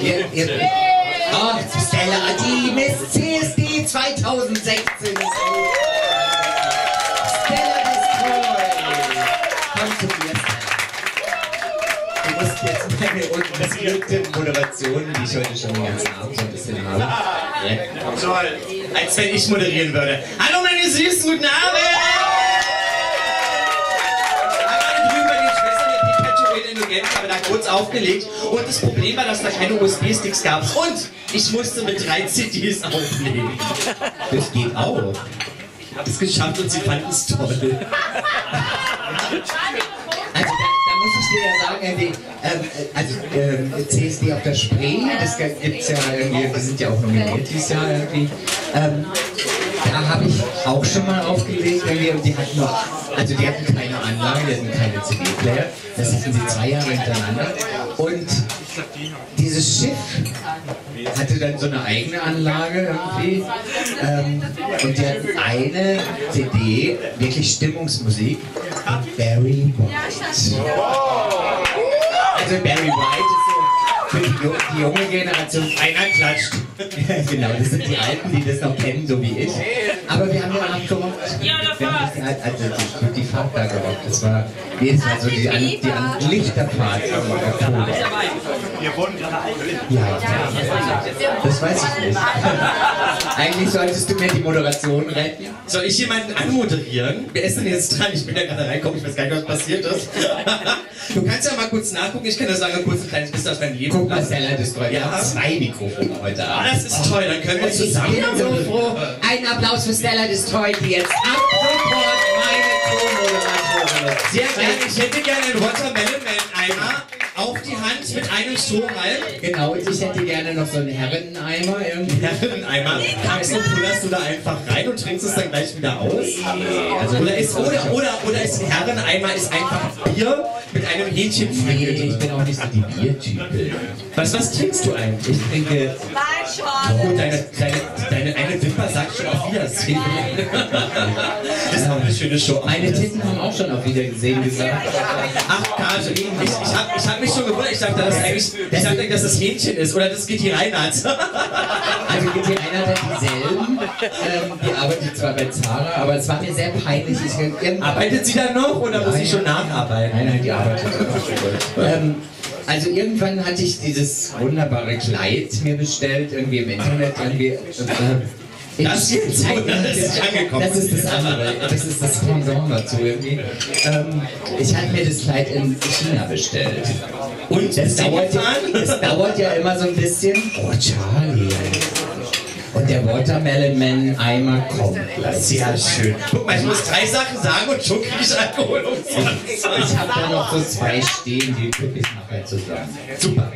Ihr, ihr, oh, Stella, die Miss CSD 2016 ist Stella Destroy. Komm zu mir, Stella. Du musst jetzt meine unterdrückte Moderation, die ich heute schon den ganzen Abend so ein bisschen habe. retten. Toll. Als wenn ich moderieren würde. Hallo meine Süßen, guten Abend! Da kurz aufgelegt und das Problem war, dass da keine USB-Sticks gab und ich musste mit drei CDs auflegen. Das geht auch. Ich habe es geschafft und sie fanden es toll. Also da, muss ich dir ja sagen, irgendwie, ähm, äh, also ähm, CSD auf der Spree, das gibt's ja irgendwie, wir sind ja auch nominiert dieses Jahr irgendwie. Ähm, da habe ich auch schon mal aufgelegt, irgendwie, und die hatten noch, also die hatten keine Anlage, die hatten keine CD-Player, das hatten sie zwei Jahre hintereinander. Und dieses Schiff hatte dann so eine eigene Anlage irgendwie. Ähm, und die hatten eine CD, wirklich Stimmungsmusik, Barry White. Also Barry White die, die junge Generation, einer klatscht. genau, das sind die Alten, die das noch kennen, so wie ich. Aber wir haben den Abend gerockt. Wir haben das, also die, die Fahrt da gerockt. Das war jedes Mal so die, die An Lichterfahrt am Oktober. Ja, das weiß ich nicht. Eigentlich solltest du mir die Moderation retten. Soll ich jemanden anmoderieren? Wer ist denn jetzt dran? Ich bin ja gerade reingekommen, ich weiß gar nicht, was passiert ist. Du kannst ja mal kurz nachgucken, ich kann ja sagen, kurz ein kleines bisschen aus meinem Leben. Guck mal, Stella Destroy, wir Ja. haben zwei Mikrofone heute Ah, Abend. das ist toll, dann können wir Und ich zusammen. bin so froh. Ein Applaus für Stella Destroy, die jetzt ab sofort meine Co-Moderatorin ist. Sehr gerne, ich hätte gerne einen Watermelon Man Eimer auf die Hand mit einem Strohhalm. Genau, ich hätte gerne noch so einen Herreneimer irgendwie. Herreneimer. Packst und pullerst du da einfach rein und trinkst es dann gleich wieder aus? Also, oder, ist, oder, oder, oder ist ein Herreneimer ist einfach Bier mit einem Nee, Hähnchenflügel. ich bin auch nicht so die Biertype. Was, was trinkst du eigentlich? Ich trinke, Oh, deine, deine, deine eine Wimper sagt schon auf Wiedersehen. Das ist auch eine schöne Show. meine Titten haben auch schon auf Wiedergesehen gesagt. Ach, Karte, ich, ich habe ich hab mich schon gewundert. Ich dachte, dass, eigentlich, ich dachte, dass das Hähnchen ist oder das Gitti Reinhardt. Also gibt hier einer der dieselben, ähm, die arbeitet zwar bei Zara, aber es war mir sehr peinlich. Ich, Arbeitet sie dann noch oder muss Ja, sie schon nacharbeiten? Nein, nein, die arbeitet ähm, Also irgendwann hatte ich dieses wunderbare Kleid mir bestellt, irgendwie im Internet, irgendwie. Äh, Das jetzt? Nein, Das ist angekommen. Das ist das andere. Das ist das Pendant dazu irgendwie. Ähm, ich hatte mir das Kleid in China bestellt. Und Das dauert, das dauert ja immer so ein bisschen. Oh, Charlie. Und der Watermelon Man Eimer kommt gleich. Sehr schön. Guck mal, ich muss drei Sachen sagen und schon kriege ich Alkohol umsonst. Ich habe da noch so zwei stehen, die gucke ich nachher zusammen. Super.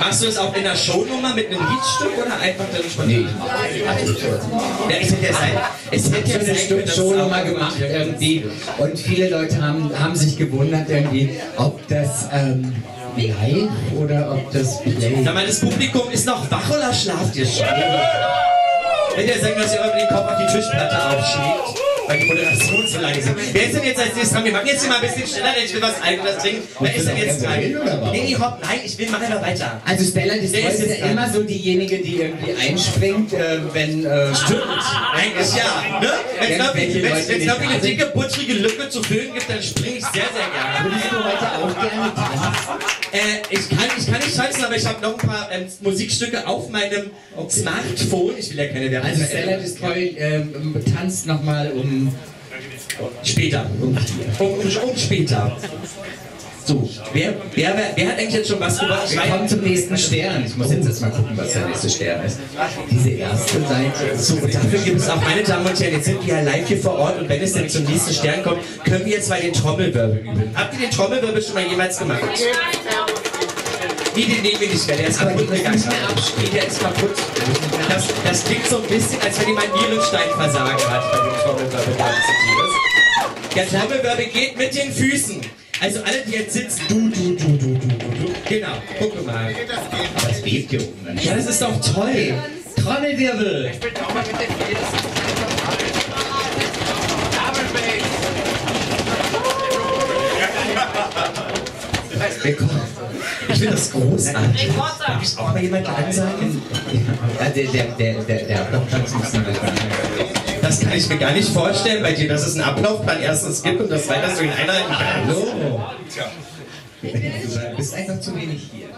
Machst du das auch in der Shownummer mit einem Liedstück oder einfach dann Nee, spontan? ich mache also ich Ja, es hätte ja sein, es hätte Ich ja eine Stück können, dass Show es auch nochmal gemacht irgendwie und viele Leute haben, haben sich gewundert irgendwie, ob das ähm, live oder ob das Play. Sag mal, das Publikum ist noch wach oder schlaft ihr schon? Wenn ihr sagt, dass ihr irgendwie den Kopf auf die Tischplatte aufschlägt, weil die Moderation zu lang ist. Wer ist denn jetzt als nächstes dran? Wir machen jetzt hier mal ein bisschen schneller, denn ich will was Eigenes trinken. Wer ist denn jetzt dran? Nee, nee, hopp, nein, ich will, mach einfach weiter. Also Stella ist ja immer so diejenige, die irgendwie einspringt, äh, wenn... Äh, Stimmt, eigentlich ja. Ne? Wenn es nicht irgendwie eine dicke, butschige Lücke zu füllen gibt, dann springe ich sehr, sehr gerne. Würdest du heute auch gerne tanzen? Äh, ich, kann, ich kann nicht tanzen, aber ich habe noch ein paar ähm, Musikstücke auf meinem Smartphone. Ich will ja keine Werbung Also Stella. Destroy ähm, tanzt nochmal um... Später. Um, um, um später. So, wer, wer, wer, wer hat eigentlich jetzt schon was gemacht? Ich Wir kommen zum nächsten Stern. Ich muss jetzt erstmal gucken, was der nächste Stern ist. Diese erste Seite. so, und dafür gibt es auch, meine Damen und Herren, jetzt sind wir ja live hier vor Ort und wenn es denn zum nächsten Stern kommt, können wir jetzt mal den Trommelwirbel üben. Habt ihr den Trommelwirbel schon mal jemals gemacht? Nee, den nehmen wir nicht mehr, der ist Aber die kaputt gegangen. nicht mehr abspielen. Nee, der ist kaputt. Das, das klingt so ein bisschen, als wenn jemand Nierenstein versagen hat bei dem Trommelwirbel. Der Trommelwirbel geht mit den Füßen. Also alle, die jetzt sitzen, du, du, du, du, du, du, du. Genau, guck mal. Aber es bebt hier oben. Ja, das ist doch toll. Trommelwirbel. Willkommen. Ich finde das großartig. Darf ich auch mal jemand ansagen? Ja, der, der, der, der, der man Das kann ich mir gar nicht vorstellen bei dir, dass es einen Ablaufplan erstens gibt und das zweite, dass du ihn einhalten kannst. Hallo. Du bist einfach zu wenig hier.